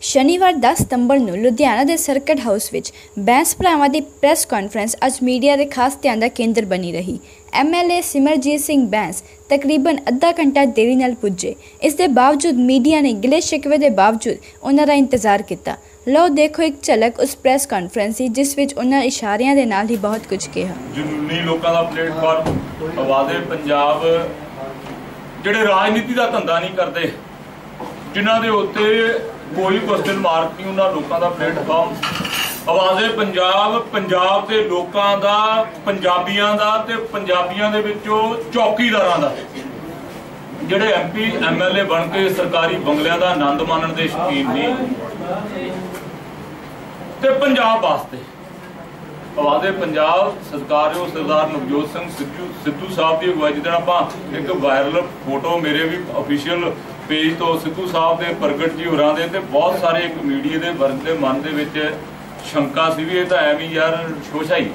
ਸ਼ਨੀਵਾਰ 10 ਸਤੰਬਰ ਨੂੰ ਲੁਧਿਆਣਾ ਦੇ ਸਰਕਟ ਹਾਊਸ ਵਿੱਚ ਬੈਂਸ ਭਰਾਵਾਂ ਦੀ ਪ੍ਰੈਸ ਕਾਨਫਰੰਸ ਅੱਜ ਮੀਡੀਆ ਦੇ ਖਾਸ ਧਿਆਨ ਦਾ ਕੇਂਦਰ ਬਣੀ ਰਹੀ। ਐਮਐਲਏ ਸਿਮਰਜੀਤ ਸਿੰਘ ਬੈਂਸ ਤਕਰੀਬਨ ਅੱਧਾ ਘੰਟਾ ਦੇਰੀ ਨਾਲ ਪੁੱਜੇ। ਇਸ ਦੇ ਬਾਵਜੂਦ ਮੀਡੀਆ ਨੇ ਗਿਲੇ ਸ਼ਿਕਵੇ ਦੇ ਬਾਵਜੂਦ ਉਹਨਾਂ ਦਾ ਇੰਤਜ਼ਾਰ ਕੀਤਾ। ਲਓ ਦੇਖੋ ਇੱਕ ਝਲਕ ਉਸ ਪ੍ਰੈਸ ਕਾਨਫਰੰਸ ਦੀ, ਜਿਸ ਵਿੱਚ ਉਹਨਾਂ ਇਸ਼ਾਰਿਆਂ ਦੇ ਨਾਲ ਹੀ ਬਹੁਤ ਕੁਝ ਕਿਹਾ। ਜਨੂਨੀ ਲੋਕਾਂ ਦਾ ਪਲੇਟਫਾਰਮ ਆਵਾਜ਼ੇ ਪੰਜਾਬ, ਜਿਹੜੇ ਰਾਜਨੀਤੀ ਦਾ ਧੰਦਾ ਨਹੀਂ ਕਰਦੇ, ਜਿਨ੍ਹਾਂ ਦੇ ਉੱਤੇ ਕੋਈ ਕੁਐਸਚਨ ਮਾਰਕ ਨਹੀਂ ਉਹਨਾਂ ਲੋਕਾਂ ਦਾ ਪਲੇਟਫਾਰਮ ਆਵਾਜ਼ੇ ਪੰਜਾਬ ਪੰਜਾਬ ਦੇ ਲੋਕਾਂ ਦਾ, ਪੰਜਾਬੀਆਂ ਦਾ ਤੇ ਪੰਜਾਬੀਆਂ ਦੇ ਵਿੱਚੋਂ ਚੌਕੀਦਾਰਾਂ ਦਾ। ਜਿਹੜੇ ਐਮਪੀ ਐਮਐਲਏ ਬਣ ਕੇ ਸਰਕਾਰੀ ਬੰਗਲਿਆਂ ਦਾ ਆਨੰਦ ਮਾਣਨ ਦੇ ਸ਼ੌਕੀਨ ਨਹੀਂ ਤੇ ਪੰਜਾਬ ਵਾਸਤੇ। ਆਵਾਜ਼ੇ ਪੰਜਾਬ ਸਰਕਾਰਯੋਗ ਸਰਦਾਰ ਨਵਜੋਤ ਸਿੰਘ ਸਿੱਧੂ ਸਿੱਧੂ ਸਾਹਿਬ ਦੀ ਅਗਵਾਈ। ਜਿਹਦੇ ਨਾਲ ਆਪਾਂ ਇੱਕ ਵਾਇਰਲ ਫੋਟੋ ਮੇਰੇ ਵੀ ਅਫੀਸ਼ੀਅਲ ਪੇਜ ਤੋਂ ਸਿੱਧੂ ਸਾਹਿਬ ਦੇ, ਪ੍ਰਗਟ ਜੀ ਹੋਰਾਂ ਦੇ ਤੇ ਬਹੁਤ ਸਾਰੇ ਇੱਕ ਦੇ ਵਰਗ ਦੇ ਮਨ ਦੇ ਵਿੱਚ ਸ਼ੰਕਾ ਸੀ ਵੀ ਇਹ ਤਾਂ ਐਵੇਂ ਹੀ ਯਾਰ ਸ਼ੋਸ਼ਾਈ।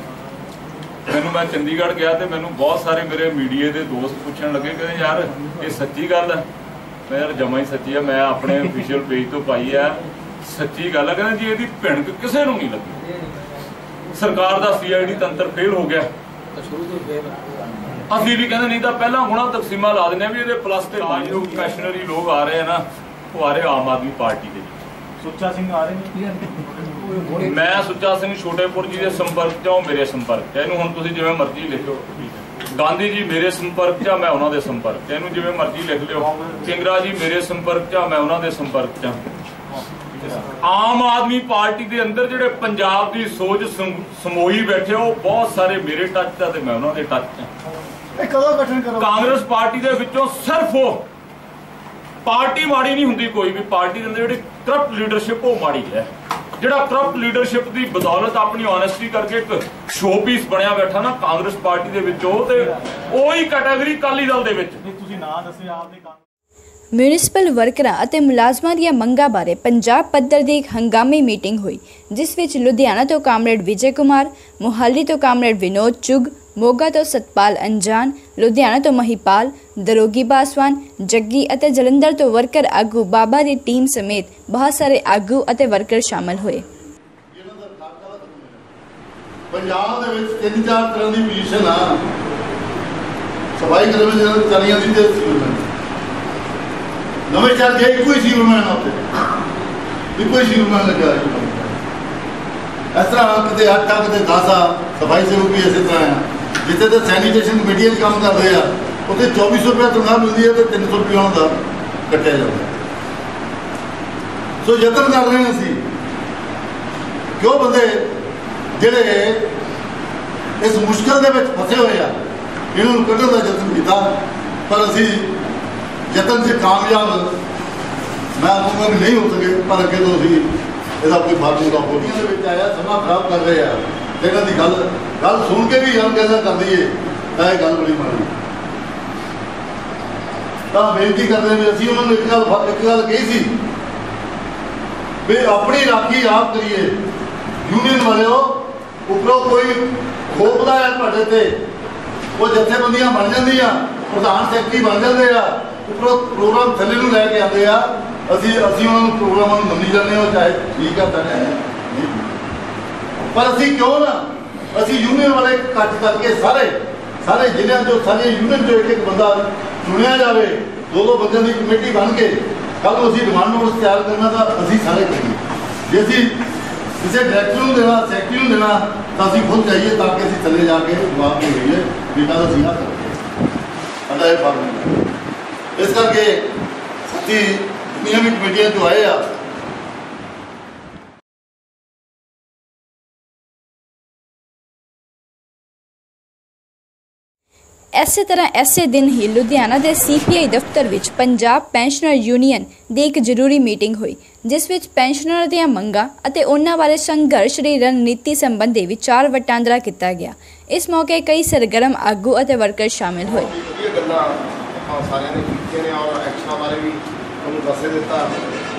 ਮੈਨੂੰ ਮੈਂ ਚੰਡੀਗੜ੍ਹ ਗਿਆ ਤੇ ਮੈਨੂੰ ਬਹੁਤ ਸਾਰੇ ਮੇਰੇ ਮੀਡੀਆ ਦੇ ਦੋਸਤ ਪੁੱਛਣ ਲੱਗੇ, ਕਹਿੰਦੇ ਯਾਰ ਇਹ ਸੱਚੀ ਗੱਲ ਹੈ ਮੈਂ ਯਾਰ ਜਮਾ ਹੀ ਸੱਚੀ ਹੈ ਮੈਂ ਆਪਣੇ ਅਫੀਸ਼ੀਅਲ ਪੇਜ ਤੋਂ ਪਾਈ ਹੈ ਸੱਚੀ ਗੱਲ ਹੈ ਕਹਿੰਦੇ ਜੀ ਇਹਦੀ ਭਿਣਕ ਕਿਸੇ ਨੂੰ ਨਹੀਂ ਲੱਗੀ। ਸਰਕਾਰ ਦਾ ਸੀਆਈਡੀ ਤੰਤਰ ਫੇਲ ਹੋ ਗਿਆ। ਅਸੀਂ ਵੀ ਕਹਿੰਦੇ ਨਹੀਂ ਤਾਂ ਪਹਿਲਾਂ ਹੁਣਾ ਤਕਸੀਮਾ ਲਾ ਦਿੰਦੇ ਆ ਵੀ ਇਹਦੇ ਪਲੱਸ ਤੇ ਜੋ ਕਮਿਸ਼ਨਰੀ ਲੋਕ ਆ ਰਹੇ ਆ ਨਾ ਉਹ ਆ ਰਹੇ ਆਮ ਆਦਮੀ ਪਾਰਟੀ ਦੇ ਸੁੱਚਾ ਸਿੰਘ ਆ ਰਹੇ ਨੇ ਮੈਂ ਸੁੱਚਾ ਸਿੰਘ ਛੋਟੇਪੁਰ ਜੀ ਦੇ ਸੰਪਰਕ ਚ ਮੇਰੇ ਸੰਪਰਕ। ਇਹਨੂੰ ਹੁਣ ਤੁਸੀਂ ਜਿਵੇਂ ਮਰਜ਼ੀ ਲਿਖੋ ਗਾਂਧੀ ਜੀ ਮੇਰੇ ਸੰਪਰਕ ਚ ਮੈਂ ਉਹਨਾਂ ਦੇ ਸੰਪਰਕ ਚ। ਇਹਨੂੰ ਜਿਵੇਂ ਮਰਜ਼ੀ ਲਿਖ ਲਿਓ ਕਿੰਗਰਾ ਜੀ ਮੇਰੇ ਸੰਪਰਕ ਚ ਮੈਂ ਉਹਨਾਂ ਦੇ ਸੰਪਰਕ ਚ। ਆਮ ਆਦਮੀ ਪਾਰਟੀ ਦੇ ਅੰਦਰ ਜਿਹੜੇ ਪੰਜਾਬ ਦੀ ਸੋਚ ਸਮ- ਸਮੋਈ ਬੈਠੇ ਉਹ ਬਹੁਤ ਸਾਰੇ ਮੇਰੇ ਟੱਚ 'ਚ ਆ ਤੇ ਮੈਂ ਉਹਨਾਂ ਦੇ ਟੱਚ 'ਚ ਆ। ਇਹ ਕਦੋਂ ਗਠਨ ਕਰੋ। ਕਾਂਗਰਸ ਪਾਰਟੀ ਦੇ ਵਿੱਚੋਂ ਸਿਰਫ ਉਹ ਪਾਰਟੀ ਮਾੜੀ ਨਹੀਂ ਹੁੰਦੀ ਕੋਈ ਵੀ ਪਾਰਟੀ ਦੇ ਅੰਦਰ ਜਿਹੜੀ ਕਰਪਟ ਲੀਡਰਸ਼ਿਪ ਉਹ ਮਾੜੀ ਹੈ। ਜਿਹੜਾ ਕਰਪਟ ਲੀਡਰਸ਼ਿਪ ਦੀ ਬਦੌਲਤ ਆਪਣੀ ਓਨੈਸਟੀ ਕਰਕੇ ਇੱਕ ਸ਼ੋਪੀਸ ਬਣਿਆ ਬੈਠਾ ਨਾ ਕਾਂਗਰਸ ਪਾਰਟੀ ਦੇ ਵਿੱਚ ਉਹ ਤੇ ਉਹੀ ਕੈਟਾਗਰੀ ਕਾਲੀ ਦਲ ਦੇ ਵਿੱਚ। ਨਹੀਂ ਤੁਸੀਂ ਨਾਂ ਦੱਸੇ ਆਪਦੇ ਕੰਮ। ਮਿਊਨਿਸਪਲ ਵਰਕਰਾਂ ਅਤੇ ਮੁਲਾਜ਼ਮਾਂ ਦੀਆਂ ਮੰਗਾਂ ਬਾਰੇ ਪੰਜਾਬ ਪੱਧਰ ਦੀ ਇੱਕ ਹੰਗਾਮੀ ਮੀਟਿੰਗ ਹੋਈ ਜਿਸ ਵਿੱਚ ਲੁਧਿਆਣਾ ਤੋਂ ਕਾਮਰੇਡ ਵਿਜੇ ਕੁਮਾਰ ਮੁਹਾਲੀ ਤੋਂ ਕਾਮਰੇਡ ਵਿਨੋਦ ਚੁਗ ਮੋਗਾ ਤੋਂ ਸਤਪਾਲ ਅੰਜਾਨ ਲੁਧਿਆਣਾ ਤੋਂ ਮਹੀਪਾਲ, ਦਰੋਗੀ ਬਾਸਵਾਨ, ਜੱਗੀ ਅਤੇ ਜਲੰਧਰ ਤੋਂ ਵਰਕਰ ਆਗੂ ਬਾਬਾ ਦੀ ਟੀਮ ਸਮੇਤ ਬਹੁਤ ਸਾਰੇ ਆਗੂ ਅਤੇ ਵਰਕਰ ਸ਼ਾਮਲ ਹੋਏ। ਪੰਜਾਬ ਦੇ ਵਿੱਚ ਤਿੰਨ ਚਾਰ ਤਰ੍ਹਾਂ ਦੀ ਪੋਜੀਸ਼ਨ ਆ। ਸਫ਼ਾਈ ਕਰਮਚਾਰੀਆਂ ਚਾਰੀਆਂ ਦੀ ਤੇ ਨਵੇਂ ਚਾਰ ਜੇ ਇੱਕੋ ਹੀ ਸੀਵਰਮੈਨ ਉੱਤੇ ਇੱਕੋ ਹੀ ਸੀਵਰਮੈਨ ਲੱਗਾ ਇਸ ਤਰ੍ਹਾਂ ਕਿਤੇ 8 ਕਿਤੇ 10 ਸਫ਼ਾਈ ਸੇਵਕ ਵੀ ਇਸੇ ਤਰ੍ਹਾਂ ਆ। ਜਿੱਥੇ ਤੇ ਸੈਨੀਟੇਸ਼ਨ ਕਮੇਟੀਆਂ 'ਚ ਕੰਮ ਕਰਦੇ ਆ, ਉੱਥੇ 2400 ਰੁਪਏ ਤਨਖਾਹ ਮਿਲਦੀ ਹੈ ਤੇ 300 ਰੁਪਏ ਉਹਨਾਂ ਦਾ ਕੱਟਿਆ ਜਾਂਦਾ। ਸੋ ਯਤਨ ਕਰ ਰਹੇ ਹਾਂ ਕਿ ਉਹ ਬੰਦੇ ਜਿਹੜੇ ਇਸ ਮੁਸ਼ਕਲ ਦੇ ਵਿੱਚ ਫਸੇ ਹੋਏ ਆ, ਇਹਨਾਂ ਨੂੰ ਕੱਢਣ ਦਾ ਯਤਨ ਕੀਤਾ, ਪਰ ਅਸੀਂ ਯਤਨ 'ਚ ਕਾਮਯਾਬ ਮੈਂ ਕਹੂੰਗਾ ਵੀ ਨਹੀਂ ਹੋ ਸਕੇ, ਪਰ ਅੱਗੇ ਤੋਂ ਅਸੀਂ ਇਹਦਾ ਕੋਈ ਫਾਰਮੂਲਾ ਹੋਟੀਆਂ ਦੇ ਵਿੱਚ ਆਇਆ, ਸਮਾਂ ਖਰਾਬ ਕਰ ਰਹੇ ਆ। ਤੇ ਇਹਨਾਂ ਦੀ ਗੱਲ ਗੱਲ ਸੁਣ ਕੇ ਵੀ ਅਣਗਹਿਜ਼ਾ ਕਰ ਦਈਏ, ਤਾਂ ਇਹ ਗੱਲ ਬੜੀ ਮਾੜੀ। ਤਾਂ ਬੇਨਤੀ ਕਰਦੇ ਵੀ ਅਸੀਂ ਉਹਨਾਂ ਨੂੰ ਇੱਕ ਗੱਲ ਇੱਕ ਗੱਲ ਕਹੀ ਸੀ ਵੀ ਆਪਣੀ ਰਾਖੀ ਆਪ ਕਰੀਏ। ਯੂਨੀਅਨ ਵਾਲਿਓ, ਉੱਪਰੋਂ ਕੋਈ ਖੋਪਦਾ ਹੈ ਤੁਹਾਡੇ ਤੇ। ਉਹ ਜਥੇਬੰਦੀਆਂ ਬਣ ਜਾਂਦੀਆਂ, ਪ੍ਰਧਾਨ ਸੈਕਟਰੀ ਬਣ ਜਾਂਦੇ ਆ, ਉੱਪਰੋਂ ਪ੍ਰੋਗਰਾਮ ਥੱਲੇ ਨੂੰ ਲੈ ਕੇ ਆਉਂਦੇ ਆ। ਅਸੀਂ ਅਸੀਂ ਉਹਨਾਂ ਨੂੰ ਪ੍ਰੋਗਰਾਮਾਂ ਨੂੰ ਮੰਨੀ ਜਾਂਦੇ ਹਾਂ ਚਾਹੇ ਠੀਕ ਆ, ਤਾਂ ਨਹੀਂ। ਪਰ ਅਸੀਂ ਕਿਉਂ ਨਾ? ਅਸੀਂ ਯੂਨੀਅਨ ਵਾਲੇ ਇਕੱਠ ਕਰਕੇ ਸਾਰੇ ਸਾਰੇ ਜ਼ਿਲ੍ਹਿਆਂ ਚੋਂ ਸਾਰੇ ਯੂਨੀਅਨ ਚੋਂ ਇੱਕ ਇੱਕ ਬੰਦਾ ਚੁਣਿਆ ਜਾਵੇ, ਦੋ ਦੋ ਬੰਦਿਆਂ ਦੀ ਕਮੇਟੀ ਬਣ ਕੇ ਕੱਲ ਨੂੰ ਅਸੀਂ ਡਿਮਾਂਡ ਨੋਟਿਸ ਤਿਆਰ ਕਰਨਾ ਤਾਂ ਅਸੀਂ ਸਾਰੇ ਕਰੀਏ। ਜੇ ਅਸੀਂ ਕਿਸੇ ਡਾਇਰੈਕਟਰ ਨੂੰ ਦੇਣਾ ਸੈਕਟਰੀ ਨੂੰ ਦੇਣਾ, ਤਾਂ ਅਸੀਂ ਖੁਦ ਜਾਈਏ ਤਾਂ ਕਿ ਅਸੀਂ ਥੱਲੇ ਜਾ ਕੇ ਜਵਾਬ ਦੇ ਦਈਏ ਵੀ ਤਾਂ ਅਸੀਂ ਆ ਸਾਡਾ ਇਹ ਫਰਜ਼ ਇਸ ਕਰਕੇ ਸੱਚੀ ਜਿੰਨੀਆਂ ਵੀ ਕਮੇਟੀਆਂ ਤੋਂ ਆਏ ਆ। ਇਸੇ ਤਰ੍ਹਾਂ ਇਸੇ ਦਿਨ ਹੀ ਲੁਧਿਆਣਾ ਦੇ ਸੀਪੀਆਈ ਦਫ਼ਤਰ ਵਿੱਚ ਪੰਜਾਬ ਪੈਨਸ਼ਨਰ ਯੂਨੀਅਨ ਦੀ ਇੱਕ ਜ਼ਰੂਰੀ ਮੀਟਿੰਗ ਹੋਈ, ਜਿਸ ਵਿੱਚ ਪੈਨਸ਼ਨਰਾਂ ਦੀਆਂ ਮੰਗਾਂ ਅਤੇ ਉਹਨਾਂ ਬਾਰੇ ਸੰਘਰਸ਼ ਦੀ ਰਣਨੀਤੀ ਸੰਬੰਧੀ ਵਿਚਾਰ ਵਟਾਂਦਰਾ ਕੀਤਾ ਗਿਆ। ਇਸ ਮੌਕੇ ਕਈ ਸਰਗਰਮ ਆਗੂ ਅਤੇ ਵਰਕਰ ਸ਼ਾਮਿਲ ਹੋਏ। ਸਾਰਿਆਂ ਨੇ ਕੀਤੀਆਂ ਨੇ ਔਰ ਐਕਸ਼ਨਾਂ ਬਾਰੇ ਵੀ ਤੁਹਾਨੂੰ ਦੱਸੇ ਦਿੱਤਾ।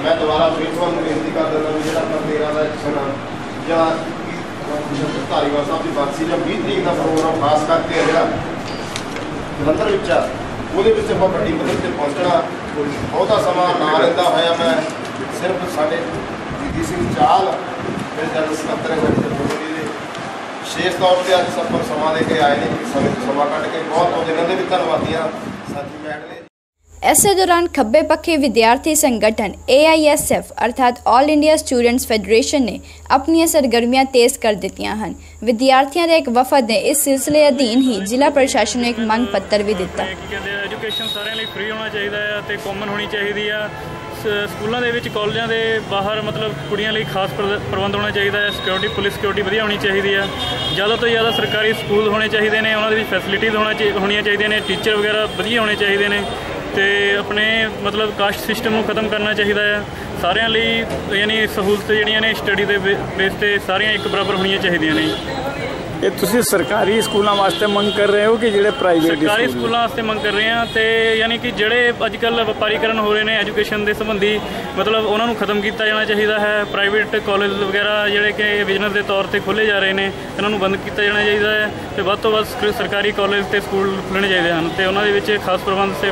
ਮੈਂ ਦੁਬਾਰਾ ਫਿਰ ਤੁਹਾਨੂੰ ਬੇਨਤੀ ਕਰ ਦਿੰਦਾ ਵੀ ਜਿਹੜਾ ਆਪਾਂ 13 ਦਾ ਐਕਸ਼ਨ ਆ, ਜਾਂ ਧਾਰੀਵਾਲ ਸਾਹਿਬ ਦੀ ਬਾਤ ਸੀ ਜਾਂ 20 ਤਰੀਕ ਦਾ ਪ੍ਰੋਗਰਾਮ ਖਾਸ ਕਰਕੇ ਜਿਹੜਾ ਜਲੰਧਰ ਵਿੱਚ ਆ। ਉਹਦੇ ਵਿੱਚ ਆਪਾਂ ਵੱਡੀ ਪੱਧਰ ਤੇ ਪਹੁੰਚਣਾ। ਬਹੁਤਾ ਸਮਾਂ ਨਾ ਰਹਿੰਦਾ ਹੋਇਆ ਮੈਂ। ਸਿਰਫ ਸਾਡੇ ਜੀਤੀ ਸਿੰਘ ਚਾਲ ਮੇਰੇ ਜਨਰਲ ਸਕੱਤਰ ਹੈ ਸਾਡੀ ਜਨਰਲ ਦੇ। ਵਿਸ਼ੇਸ਼ ਤੌਰ ਤੇ ਅੱਜ ਸਭ ਸਮਾਂ ਦੇ ਕੇ ਆਏ ਨੇ। ਸਮੇਂ ਤੋਂ ਸਮਾਂ ਕੱਢ ਕੇ ਬਹੁਤ ਬਹੁਤ ਇਹਨਾਂ ਦੇ ਵੀ ਧੰਨਵਾਦੀਆਂ ਸਾਥੀ ਬੈਠ ਨੇ ਇਸੇ ਦੌਰਾਨ ਖੱਬੇ ਪੱਖੇ ਵਿਦਿਆਰਥੀ ਸੰਗਠਨ AISF ਅਰਥਾਤ ਆਲ ਇੰਡੀਆ ਸਟੂਡੈਂਟਸ ਫੈਡਰੇਸ਼ਨ ਨੇ ਆਪਣੀਆਂ ਸਰਗਰਮੀਆਂ ਤੇਜ਼ ਕਰ ਦਿੱਤੀਆਂ ਹਨ। ਵਿਦਿਆਰਥੀਆਂ ਦੇ ਇੱਕ ਵਫਦ ਨੇ ਇਸ ਸਿਲਸਿਲੇ ਅਧੀਨ ਹੀ ਜ਼ਿਲ੍ਹਾ ਪ੍ਰਸ਼ਾਸਨ ਨੂੰ ਇੱਕ ਮੰਗ ਪੱਤਰ ਵੀ ਦਿੱਤਾ। ਕੀ ਕਹਿੰਦੇ ਐਜੂਕੇਸ਼ਨ ਸਾਰਿਆਂ ਲਈ ਫ੍ਰੀ ਹੋਣਾ ਚਾਹੀਦਾ ਆ ਤੇ ਕਾਮਨ ਹੋਣੀ ਚਾਹੀਦੀ ਆ। ਸਕੂਲਾਂ ਦੇ ਵਿੱਚ ਕਾਲਜਾਂ ਦੇ ਬਾਹਰ ਮਤਲਬ ਕੁੜੀਆਂ ਲਈ ਖਾਸ ਪ੍ਰਦ- ਪ੍ਰਬੰਧ ਹੋਣਾ ਚਾਹੀਦਾ ਹੈ ਸਿਕਿਉਰਿਟੀ ਪੁਲਿਸ ਸਿਕਿਉਰਿਟੀ ਵਧੀਆ ਹੋਣੀ ਚਾਹੀਦੀ ਆ। ਜ਼ਿਆਦਾ ਤੋਂ ਜ਼ਿਆਦਾ ਸਰਕਾਰੀ ਸਕੂਲ ਹੋਣੇ ਚਾਹੀਦੇ ਨੇ, ਉਹਨਾਂ ਦੇ ਵਿੱਚ ਫੈਸਿਲਿਟੀਜ਼ ਹੋਣਾ ਚਾਹੀ- ਹੋਣੀਆਂ ਚਾਹੀਦੀਆਂ ਨੇ ਟੀਚਰ ਵਗੈਰਾ ਵਧੀਆ ਹੋਣੇ ਚਾਹੀਦੇ ਨੇ। ਤੇ ਆਪਣੇ ਮਤਲਬ ਕਾਸਟ ਸਿਸਟਮ ਨੂੰ ਖਤਮ ਕਰਨਾ ਚਾਹੀਦਾ ਆ। ਸਾਰਿਆਂ ਲਈ ਯਾਨੀ ਸਹੂਲਤ ਜਿਹੜੀਆਂ ਨੇ ਸਟੱਡੀ ਦੇ ਬੇਸ ਤੇ ਸਾਰੀਆਂ ਇੱਕ ਬਰਾਬਰ ਹੋਣੀਆਂ ਚਾਹੀਦੀਆਂ ਨੇ। ਇਹ ਤੁਸੀਂ ਸਰਕਾਰੀ ਸਕੂਲਾਂ ਵਾਸਤੇ ਮੰਗ ਕਰ ਰਹੇ ਹੋ ਕਿ ਜਿਹੜੇ ਪ੍ਰਾਈਵੇਟ ਸਰਕਾਰੀ ਸਕੂਲਾਂ ਵਾਸਤੇ ਮੰਗ ਕਰ ਰਹੇ ਹਾਂ ਤੇ ਯਾਨੀ ਕਿ ਜਿਹੜੇ ਅੱਜ ਕੱਲ੍ਹ ਵਪਾਰੀਕਰਨ ਹੋ ਰਹੇ ਨੇ ਐਜੂਕੇਸ਼ਨ ਦੇ ਸੰਬੰਧੀ ਮਤਲਬ ਉਹਨਾਂ ਨੂੰ ਖਤਮ ਕੀਤਾ ਜਾਣਾ ਚਾਹੀਦਾ ਹੈ। ਪ੍ਰਾਈਵੇਟ ਕਾਲਜ ਵਗੈਰਾ ਜਿਹੜੇ ਕਿ ਬਿਜ਼ਨਸ ਦੇ ਤੌਰ ਤੇ ਖੋਲ੍ਹੇ ਜਾ ਰਹੇ ਨੇ ਇਹਨਾਂ ਨੂੰ ਬੰਦ ਕੀਤਾ ਜਾਣਾ ਚਾਹੀਦਾ ਹੈ ਤੇ ਵੱਧ ਤੋਂ ਵੱਧ ਸਰਕਾਰੀ ਕਾਲਜ ਤੇ ਸਕੂਲ ਖੁੱਲ੍ਹਣੇ ਚਾਹੀਦੇ ਹਨ ਤੇ ਉਹਨਾਂ ਦੇ ਵਿੱਚ ਖਾਸ ਪ੍ਰਬੰਧ ਸੇ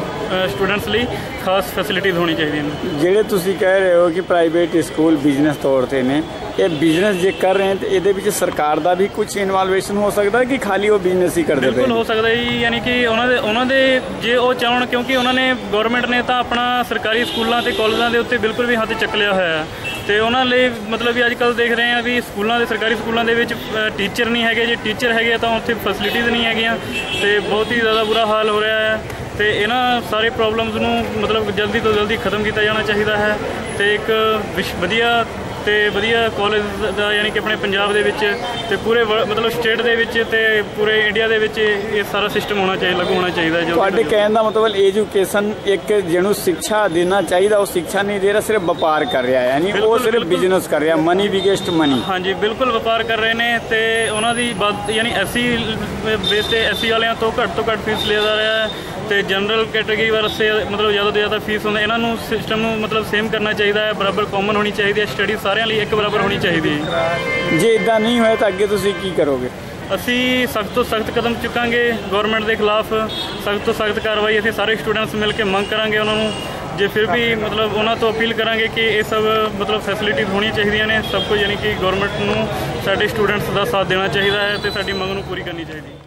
ਸਟੂਡੈਂਟਸ ਲਈ ਖਾਸ ਫੈਸਿਲਿਟੀਜ਼ ਹੋਣੀ ਚਾਹੀਦੀਆਂ ਨੇ। ਜਿਹੜੇ ਤੁਸੀਂ ਕਹਿ ਰਹੇ ਹੋ ਕਿ ਪ੍ਰਾਈਵੇਟ ਸਕੂਲ ਬਿਜ਼ਨਸ ਤੌਰ ਤੇ ਨੇ ਇਹ ਬਿਜ਼ਨਸ ਜੇ ਕਰ ਰਹੇ ਹਨ ਤੇ ਇਹਦੇ ਵਿੱਚ ਸਰਕਾਰ ਦਾ ਵੀ ਕੁਝ ਇਨਵੋਲਵੇਸ਼ਨ ਹੋ ਸਕਦਾ ਕਿ ਖਾਲੀ ਉਹ ਬਿਜ਼ਨਸ ਹੀ ਕਰਦੇ ਪਏ? ਬਿਲਕੁਲ ਹੋ ਸਕਦਾ ਜੀ, ਯਾਨੀ ਕਿ ਉਹਨਾਂ ਦੇ ਉਹਨਾਂ ਦੇ ਜੇ ਉਹ ਚਾਹਣ, ਕਿਉਂਕਿ ਉਹਨਾਂ ਨੇ ਗਵਰਨਮੈਂਟ ਨੇ ਤਾਂ ਆਪਣਾ ਸਰਕਾਰੀ ਸਕੂਲਾਂ ਤੇ ਕਾਲਜਾਂ ਦੇ ਉੱਤੇ ਬਿਲਕੁਲ ਵੀ ਹੱਥ ਚੱਕ ਲਿਆ ਹੋਇਆ। ਹੈ ਤੇ ਉਹਨਾਂ ਲਈ ਮਤਲਬ ਵੀ ਅੱਜ ਕੱਲ੍ਹ ਦੇਖ ਰਹੇ ਆ ਵੀ ਸਕੂਲਾਂ ਦੇ ਸਰਕਾਰੀ ਸਕੂਲਾਂ ਦੇ ਵਿੱਚ ਟੀਚਰ ਨਹੀਂ ਹੈਗੇ। ਜੇ ਟੀਚਰ ਹੈਗੇ ਤਾਂ ਉੱਥੇ ਫੈਸਿਲਿਟੀਜ਼ ਨਹੀਂ ਹੈਗੀਆਂ ਤੇ ਬਹੁਤ ਹੀ ਜ਼ਿਆਦਾ ਬੁਰਾ ਹਾਲ ਹੋ ਰਿਹਾ ਹੈ। ਤੇ ਇਹਨਾਂ ਸਾਰੇ ਪ੍ਰੋਬਲਮਸ ਨੂੰ ਮਤਲਬ ਜਲਦੀ ਤੋਂ ਜਲਦੀ ਖਤਮ ਕੀਤਾ ਜਾਣਾ ਚਾਹੀਦਾ ਹੈ। ਤੇ ਇੱਕ ਵਿਸ਼- ਵਧੀਆ ਤੇ ਵਧੀਆ ਕਾਲਜ ਦਾ ਯਾਨੀ ਕਿ ਆਪਣੇ ਪੰਜਾਬ ਦੇ ਵਿੱਚ ਤੇ ਪੂਰੇ ਮਤਲਬ ਸਟੇਟ ਦੇ ਵਿੱਚ ਤੇ ਪੂਰੇ ਇੰਡੀਆ ਦੇ ਵਿੱਚ ਇਹ ਸਾਰਾ ਸਿਸਟਮ ਹੋਣਾ ਚਾਹੀਦਾ ਲਾਗੂ ਹੋਣਾ ਚਾਹੀਦਾ ਜੋ ਤੁਹਾਡੇ ਕਹਿਣ ਦਾ ਮਤਲਬ ਐਜੂਕੇਸ਼ਨ ਇੱਕ ਜਿਹਨੂੰ ਸਿੱਖਿਆ ਦੇਣਾ ਚਾਹੀਦਾ ਉਹ ਸਿੱਖਿਆ ਨਹੀਂ ਦੇ ਰਿਹਾ ਸਿਰਫ ਵਪਾਰ ਕਰ ਰਿਹਾ ਯਾਨੀ ਉਹ ਸਿਰਫ। ਬਿਜ਼ਨਸ ਕਰ ਰਿਹਾ ਮਨੀ ਬਿਗੇਸਟ ਮਨੀ ਹਾਂਜੀ ਬਿਲਕੁਲ ਵਪਾਰ ਕਰ ਰਹੇ ਨੇ ਤੇ ਉਹਨਾਂ ਦੀ ਯਾਨੀ ਐਸੀ ਬੇਸ ਤੇ ਐਸੀ ਵਾਲਿਆਂ ਤੋਂ ਘੱਟ ਤੋਂ ਘੱਟ ਫੀਸ ਲਿਆ ਜਾ ਰਿਹਾ ਹੈ ਤੇ ਜਨਰਲ ਕੈਟਾਗਰੀ ਵਾਸਤੇ ਮਤਲਬ ਜ਼ਿਆਦਾ ਤੋਂ ਜ਼ਿਆਦਾ ਫੀਸ ਹੁੰਦੀ ਇਹਨਾਂ ਨੂੰ ਸਿਸਟਮ ਨੂੰ ਮਤਲਬ ਸੇਮ ਕਰਨਾ ਚਾਹੀਦਾ ਹੈ ਬਰਾਬਰ ਕਾਮਨ ਹੋਣੀ ਚਾਹੀਦੀ ਹੈ ਸਟੱਡੀ ਸਾਰਿਆਂ ਲਈ ਇੱਕ ਬਰਾਬਰ ਹੋਣੀ ਚਾਹੀਦੀ ਹੈ ਜੇ। ਇਦਾਂ ਨਹੀਂ ਹੋਇਆ ਤਾਂ ਅੱਗੇ ਤੁਸੀਂ ਕੀ ਕਰੋਗੇ? ਅਸੀਂ ਸਖਤ ਤੋਂ ਸਖਤ ਕਦਮ ਚੁੱਕਾਂਗੇ ਗਵਰਨਮੈਂਟ ਦੇ ਖਿਲਾਫ ਸਖਤ ਤੋਂ ਸਖਤ ਕਾਰਵਾਈ ਅਸੀਂ ਸਾਰੇ ਸਟੂਡੈਂਟਸ ਮਿਲ ਕੇ ਮੰਗ ਕਰਾਂਗੇ ਉਹਨਾਂ ਨੂੰ। ਜੇ ਫਿਰ ਵੀ ਮਤਲਬ ਉਹਨਾਂ ਤੋਂ ਅਪੀਲ ਕਰਾਂਗੇ ਕਿ ਇਹ ਸਭ ਮਤਲਬ ਫੈਸਿਲਿਟੀਜ਼ ਹੋਣੀਆਂ ਚਾਹੀਦੀਆਂ ਨੇ ਸਭ ਕੁਝ ਯਾਨੀ ਕਿ ਗਵਰਨਮੈਂਟ ਨੂੰ ਸਾਡੇ ਸਟੂਡੈਂਟਸ ਦਾ ਸਾਥ ਦੇਣਾ ਚਾਹੀਦਾ ਹੈ ਤੇ ਸਾਡੀ ਮੰਗ ਨੂੰ ਪੂਰੀ ਕਰਨੀ ਚਾਹੀਦੀ ਹੈ।